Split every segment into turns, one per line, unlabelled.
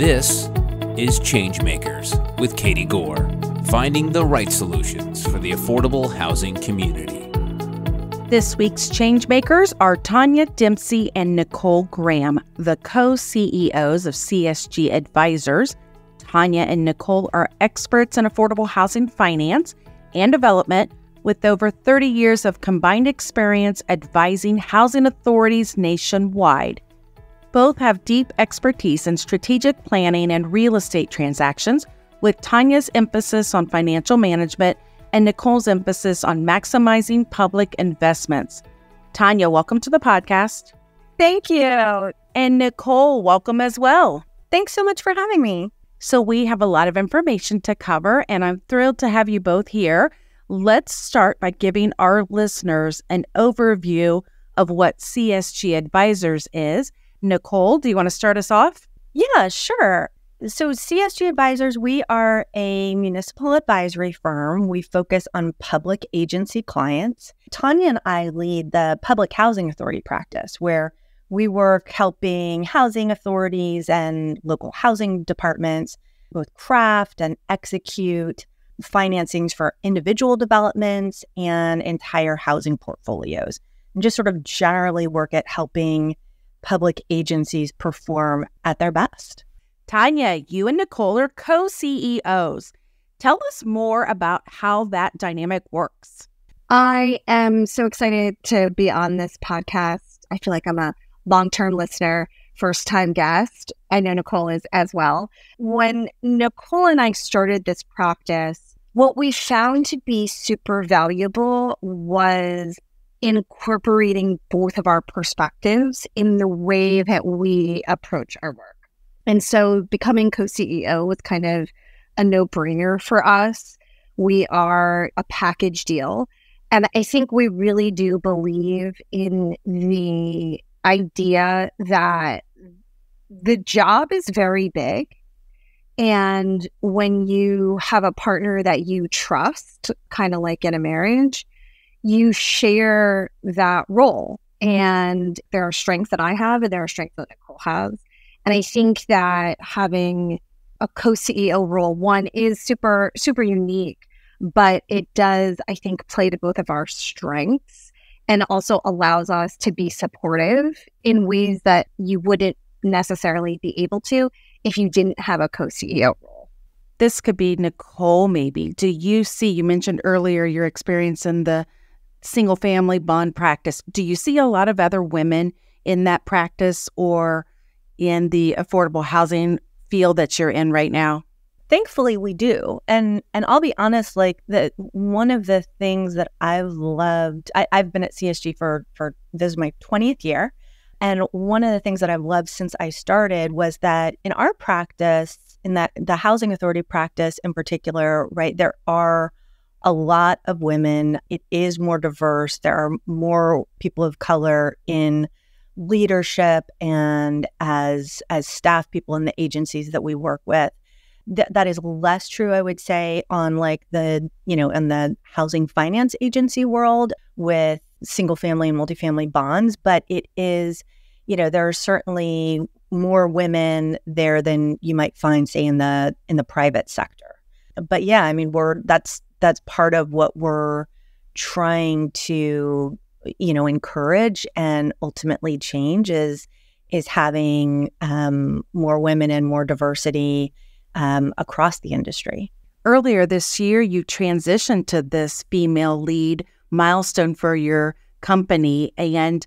This is Changemakers with Katie Gore, finding the right solutions for the affordable housing community.
This week's Changemakers are Tanya Dempsey and Nicole Graham, the co CEOs of CSG Advisors. Tanya and Nicole are experts in affordable housing finance and development with over 30 years of combined experience advising housing authorities nationwide. Both have deep expertise in strategic planning and real estate transactions, with Tanya's emphasis on financial management and Nicole's emphasis on maximizing public investments. Tanya, welcome to the podcast.
Thank you.
And Nicole, welcome as well.
Thanks so much for having me.
So, we have a lot of information to cover, and I'm thrilled to have you both here. Let's start by giving our listeners an overview of what CSG Advisors is. Nicole, do you want to start us off?
Yeah, sure. So, CSG Advisors, we are a municipal advisory firm. We focus on public agency clients. Tanya and I lead the public housing authority practice, where we work helping housing authorities and local housing departments both craft and execute financings for individual developments and entire housing portfolios, and just sort of generally work at helping public agencies perform at their best.
Tanya, you and Nicole are co CEOs. Tell us more about how that dynamic works.
I am so excited to be on this podcast. I feel like I'm a long term listener, first time guest. I know Nicole is as well. When Nicole and I started this practice, what we found to be super valuable was incorporating both of our perspectives in the way mm-hmm. that we approach our work. And so becoming co CEO was kind of a no brainer for us. We are a package deal. And I think we really do believe in the idea that the job is very big. And when you have a partner that you trust, kind of like in a marriage, you share that role. And there are strengths that I have, and there are strengths that Nicole has. And I think that having a co CEO role, one is super, super unique, but it does, I think, play to both of our strengths and also allows us to be supportive in ways that you wouldn't necessarily be able to if you didn't have a co CEO role.
This could be Nicole, maybe. Do you see, you mentioned earlier your experience in the single family bond practice. Do you see a lot of other women in that practice or in the affordable housing field that you're in right now?
Thankfully we do. And and I'll be honest, like the one of the things that I've loved, I, I've been at CSG for for this is my 20th year. And one of the things that I've loved since I started was that in our practice, in that the housing authority practice in particular, right, there are a lot of women. It is more diverse. There are more people of color in leadership and as as staff people in the agencies that we work with. Th- that is less true, I would say, on like the you know in the housing finance agency world with single family and multifamily bonds, but it is you know there are certainly more women there than you might find say in the in the private sector but yeah i mean we're that's that's part of what we're trying to you know encourage and ultimately change is is having um, more women and more diversity um, across the industry.
Earlier this year, you transitioned to this female lead milestone for your company. And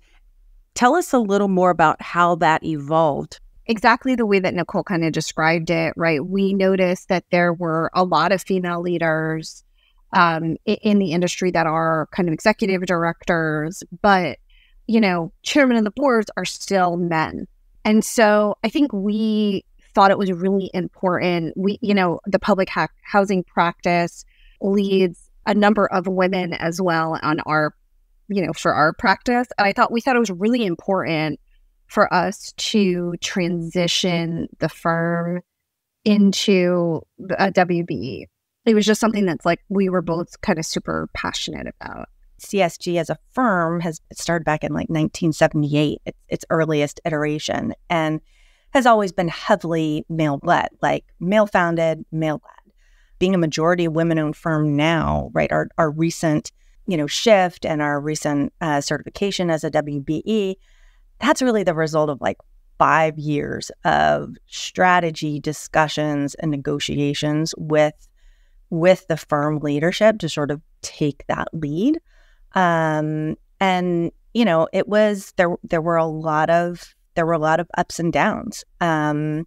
tell us a little more about how that evolved.
Exactly the way that Nicole kind of described it, right? We noticed that there were a lot of female leaders um, in the industry that are kind of executive directors, but you know, chairman of the boards are still men. And so I think we thought it was really important. We, you know, the public ha- housing practice leads a number of women as well on our, you know, for our practice. And I thought we thought it was really important for us to transition the firm into a WBE it was just something that's like we were both kind of super passionate about.
CSG as a firm has started back in like 1978, its, its earliest iteration, and has always been heavily male led, like male founded, male led. Being a majority women owned firm now, right? Our, our recent, you know, shift and our recent uh, certification as a WBE, that's really the result of like five years of strategy discussions and negotiations with with the firm leadership to sort of take that lead. Um, and you know, it was there. There were a lot of there were a lot of ups and downs. Um,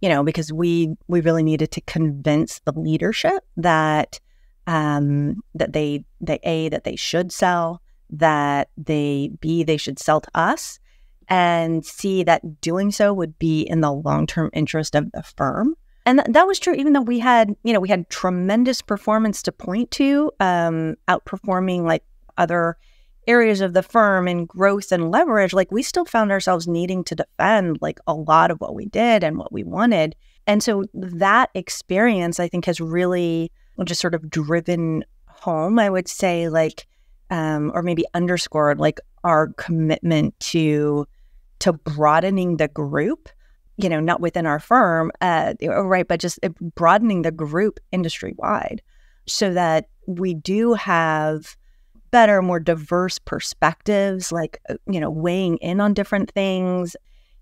you know, because we we really needed to convince the leadership that um, that they they a that they should sell, that they b they should sell to us, and c that doing so would be in the long term interest of the firm. And th- that was true, even though we had you know we had tremendous performance to point to, um, outperforming like other areas of the firm and growth and leverage, like we still found ourselves needing to defend like a lot of what we did and what we wanted. And so that experience, I think, has really just sort of driven home, I would say, like, um, or maybe underscored like our commitment to to broadening the group you know not within our firm uh, right but just broadening the group industry wide so that we do have better, more diverse perspectives, like, uh, you know, weighing in on different things.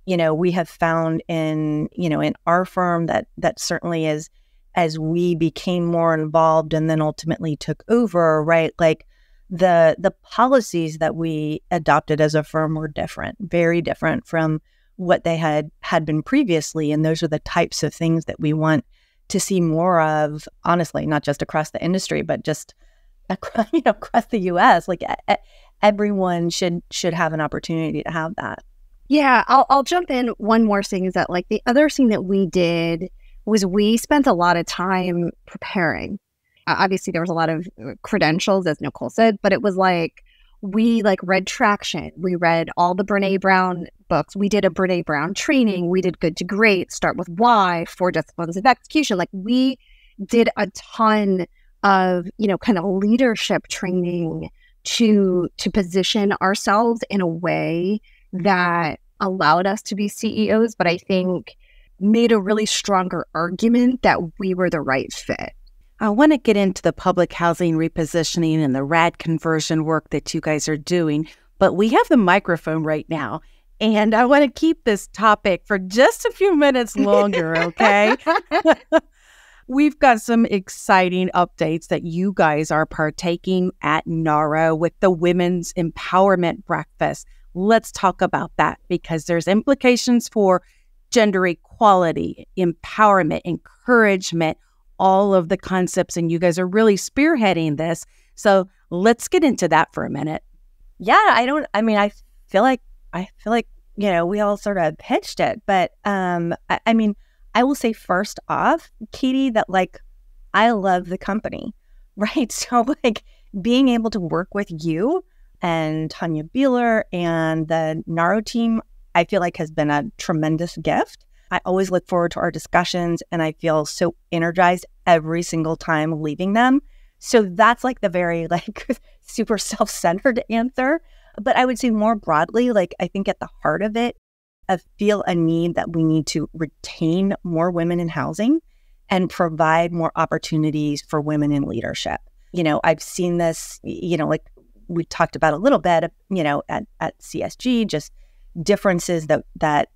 You know, we have found in, you know, in our firm that that certainly is as we became more involved and then ultimately took over, right? Like the the policies that we adopted as a firm were different, very different from what they had had been previously and those are the types of things that we want to see more of honestly not just across the industry but just across, you know, across the U.S. Like everyone should should have an opportunity to have that.
Yeah, I'll I'll jump in. One more thing is that like the other thing that we did was we spent a lot of time preparing. Obviously, there was a lot of uh, credentials, as Nicole said, but it was like we like read Traction. We read all the Brene Brown books. We did a Brene Brown training. We did Good to Great. Start with Why. Four Disciplines of Execution. Like we did a ton of you know kind of leadership training to to position ourselves in a way that allowed us to be CEOs but I think made a really stronger argument that we were the right fit.
I want to get into the public housing repositioning and the RAD conversion work that you guys are doing, but we have the microphone right now. And I want to keep this topic for just a few minutes longer, okay? We've got some exciting updates that you guys are partaking at NAHRO with the Women's Empowerment Breakfast. Let's talk about that because there's implications for gender equality, empowerment, encouragement, all of the concepts. And you guys are really spearheading this. So let's get into that for a minute.
Yeah, I don't, I mean, I feel like, I feel like, you know, we all sort of pitched it, but um, I, I mean, I will say first off, Katie, that like I love the company, right? So like being able to work with you and Tanya Beeler and the NAHRO team, I feel like has been a tremendous gift. I always look forward to our discussions and I feel so energized every single time leaving them. So that's like the very like super self-centered answer. But I would say more broadly, like I think at the heart of it I feel a need that we need to retain more women in housing and provide more opportunities for women in leadership. You know, I've seen this, you know, like we talked about a little bit, you know, at, at CSG, just differences that that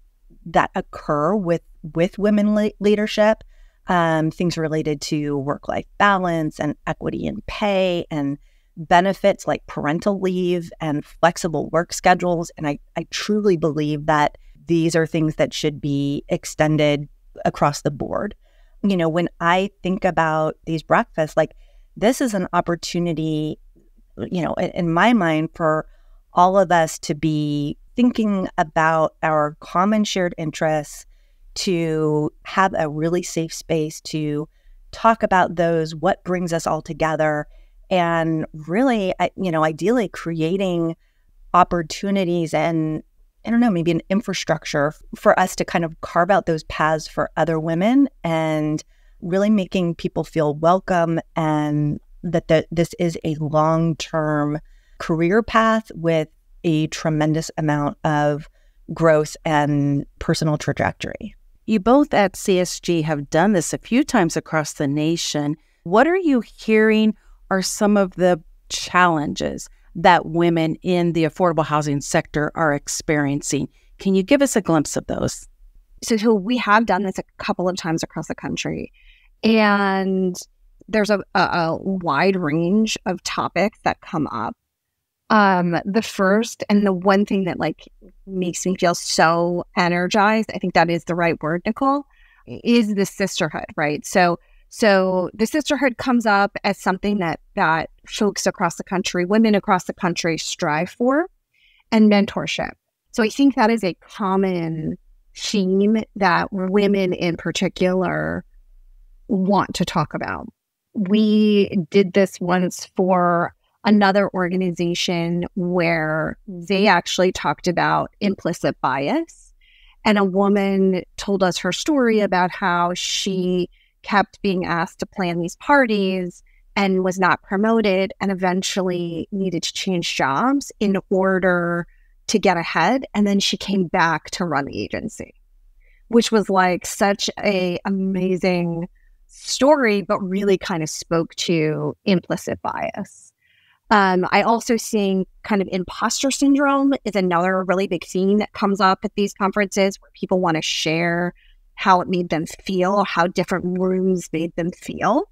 that occur with with women le- leadership, um, things related to work life balance and equity and pay and benefits like parental leave and flexible work schedules. And I, I truly believe that these are things that should be extended across the board. You know, when I think about these breakfasts, like this is an opportunity, you know, in my mind for all of us to be thinking about our common shared interests, to have a really safe space to talk about those, what brings us all together, and really, you know, ideally creating opportunities and I don't know, maybe an infrastructure for us to kind of carve out those paths for other women and really making people feel welcome and that the, this is a long term career path with a tremendous amount of growth and personal trajectory.
You both at CSG have done this a few times across the nation. What are you hearing are some of the challenges that women in the affordable housing sector are experiencing? Can you give us a glimpse of those?
So, so we have done this a couple of times across the country. And there's a, a, a wide range of topics that come up. Um, the first and the one thing that like makes me feel so energized, I think that is the right word, Nicole, is the sisterhood, right? So so the sisterhood comes up as something that that folks across the country, women across the country strive for, and mentorship. So I think that is a common theme that women in particular want to talk about. We did this once for another organization where they actually talked about implicit bias. And a woman told us her story about how she kept being asked to plan these parties and was not promoted and eventually needed to change jobs in order to get ahead. And then she came back to run the agency, which was like such a amazing story, but really kind of spoke to implicit bias. Um, I also seeing kind of imposter syndrome is another really big theme that comes up at these conferences where people want to share how it made them feel, how different rooms made them feel.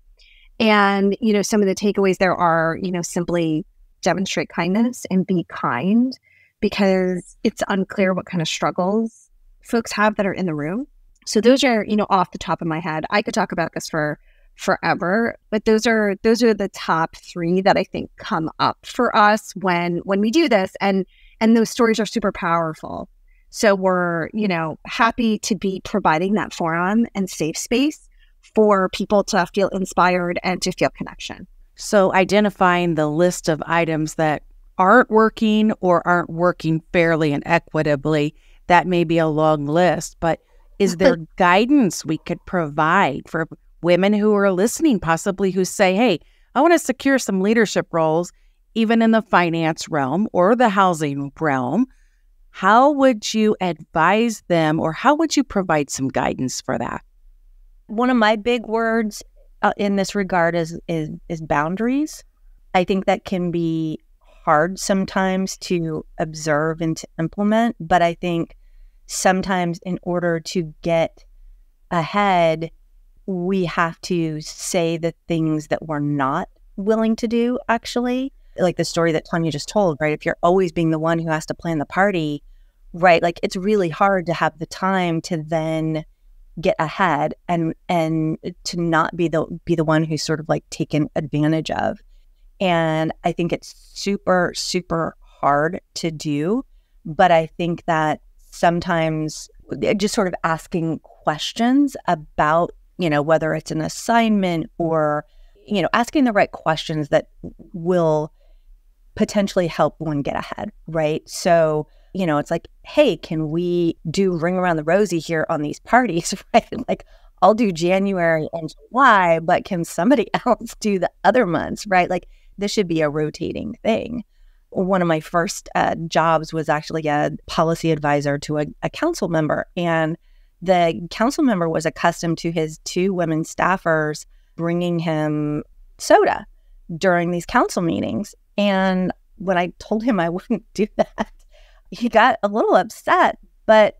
And, you know, some of the takeaways there are, you know, simply demonstrate kindness and be kind because it's unclear what kind of struggles folks have that are in the room. So those are, you know, off the top of my head. I could talk about this for forever, but those are those are the top 3 that I think come up for us when when we do this and and those stories are super powerful. So we're, you know, happy to be providing that forum and safe space for people to feel inspired and to feel connection.
So identifying the list of items that aren't working or aren't working fairly and equitably, that may be a long list, but is there guidance we could provide for women who are listening, possibly who say, hey, I want to secure some leadership roles, even in the finance realm or the housing realm? How would you advise them or how would you provide some guidance for that?
One of my big words uh, in this regard is, is is boundaries. I think that can be hard sometimes to observe and to implement, but I think sometimes in order to get ahead, we have to say the things that we're not willing to do, actually. Like the story that Tanya just told, right? If you're always being the one who has to plan the party, right? Like it's really hard to have the time to then get ahead and and to not be the be the one who's sort of like taken advantage of. And I think it's super, super hard to do. But I think that sometimes eh, just sort of asking questions about, you know, whether it's an assignment or, you know, asking the right questions that will potentially help one get ahead, right? So, you know, it's like, hey, can we do ring around the rosy here on these parties, right? Like, I'll do January and July, but can somebody else do the other months, right? Like, this should be a rotating thing one of my first uh, jobs was actually a policy advisor to a, a council member. And the council member was accustomed to his two women staffers bringing him soda during these council meetings. And when I told him I wouldn't do that, he got a little upset. But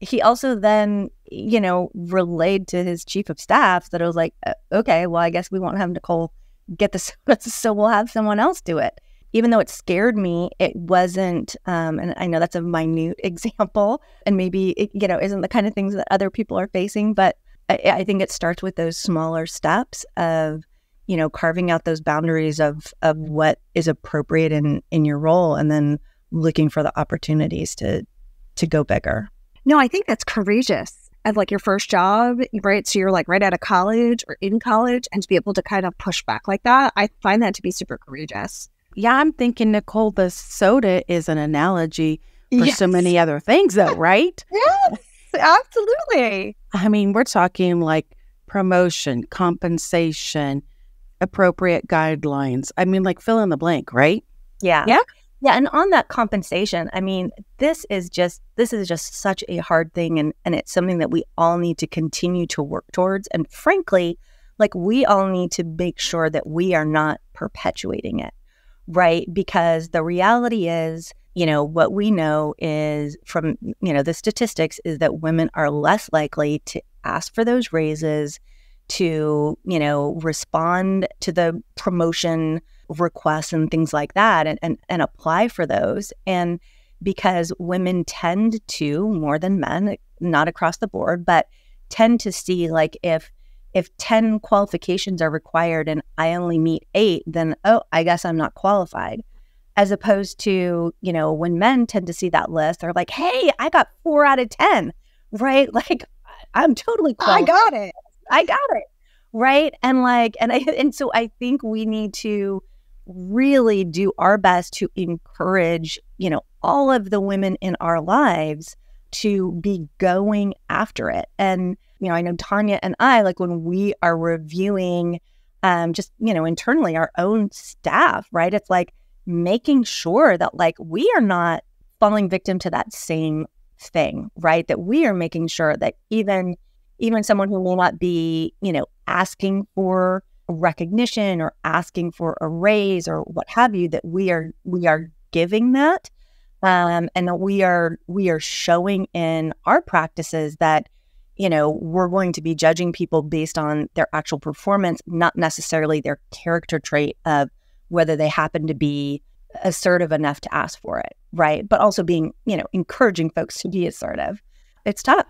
he also then, you know, relayed to his chief of staff that it was like, okay, well, I guess we won't have Nicole get the soda, so we'll have someone else do it even though it scared me, it wasn't, um, and I know that's a minute example and maybe, it, you know, isn't the kind of things that other people are facing, but I, I think it starts with those smaller steps of, you know, carving out those boundaries of, of what is appropriate in, in your role and then looking for the opportunities to, to go bigger.
No, I think that's courageous as like your first job, right? So you're like right out of college or in college and to be able to kind of push back like that, I find that to be super courageous.
Yeah, I'm thinking, Nicole, the soda is an analogy for yes. so many other things, though, right?
yes, absolutely.
I mean, we're talking like promotion, compensation, appropriate guidelines. I mean, like fill in the blank, right?
Yeah.
Yeah.
Yeah, and on that compensation, I mean, this is just this is just such a hard thing and and it's something that we all need to continue to work towards and frankly, like we all need to make sure that we are not perpetuating it. Right? Because the reality is, you know, what we know is from, you know, the statistics is that women are less likely to ask for those raises, to, you know, respond to the promotion requests and things like that and, and, and apply for those. And because women tend to, more than men, not across the board, but tend to see like if if 10 qualifications are required and I only meet eight, then oh, I guess I'm not qualified. As opposed to, you know, when men tend to see that list, they're like, hey, I got four out of 10, right? Like, I'm totally
qualified. I got it.
I got it. Right. And like, and I, and so I think we need to really do our best to encourage, you know, all of the women in our lives to be going after it. And, you know, I know Tanya and I, like when we are reviewing um, just, you know, internally our own staff, right? It's like making sure that like we are not falling victim to that same thing, right? That we are making sure that even even someone who will not be, you know, asking for recognition or asking for a raise or what have you that we are we are giving that um, and that we are we are showing in our practices that you know we're going to be judging people based on their actual performance not necessarily their character trait of whether they happen to be assertive enough to ask for it right? But also being you know encouraging folks to be assertive. It's tough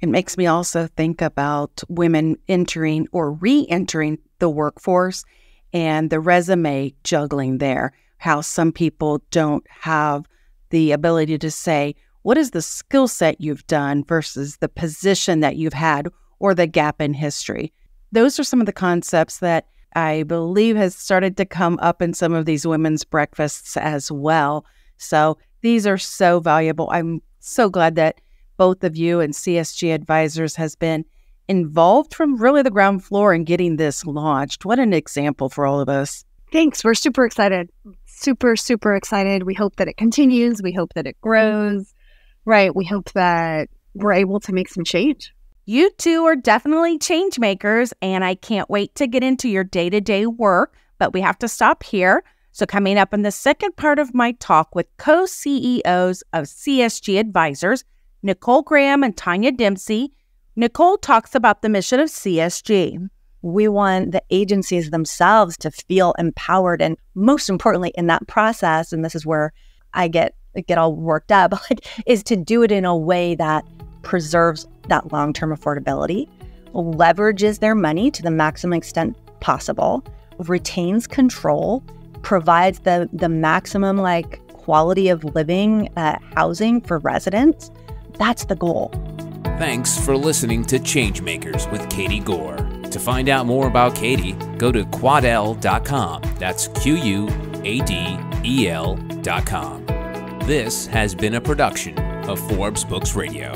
it makes me also think about women entering or re entering the workforce and the resume juggling there, how some people don't have the ability to say, what is the skill set you've done versus the position that you've had or the gap in history? Those are some of the concepts that I believe has started to come up in some of these women's breakfasts as well. So these are so valuable. I'm so glad that both of you and CSG Advisors has been involved from really the ground floor in getting this launched. What an example for all of us.
Thanks. We're super excited. Super, super excited. We hope that it continues. We hope that it grows. Right. We hope that we're able to make some change.
You two are definitely change makers, and I can't wait to get into your day to day work. But we have to stop here. So, coming up in the second part of my talk with co CEOs of CSG Advisors, Nicole Graham and Tanya Dempsey, Nicole talks about the mission of CSG.
We want the agencies themselves to feel empowered and most importantly in that process, and this is where I get get all worked up, like, is to do it in a way that preserves that long-term affordability, leverages their money to the maximum extent possible, retains control, provides the the maximum like quality of living uh, housing for residents. That's the goal.
Thanks for listening to Changemakers with Katie Gore. To find out more about Katie, go to quadel.com. That's Q U A D E L.com. This has been a production of Forbes Books Radio.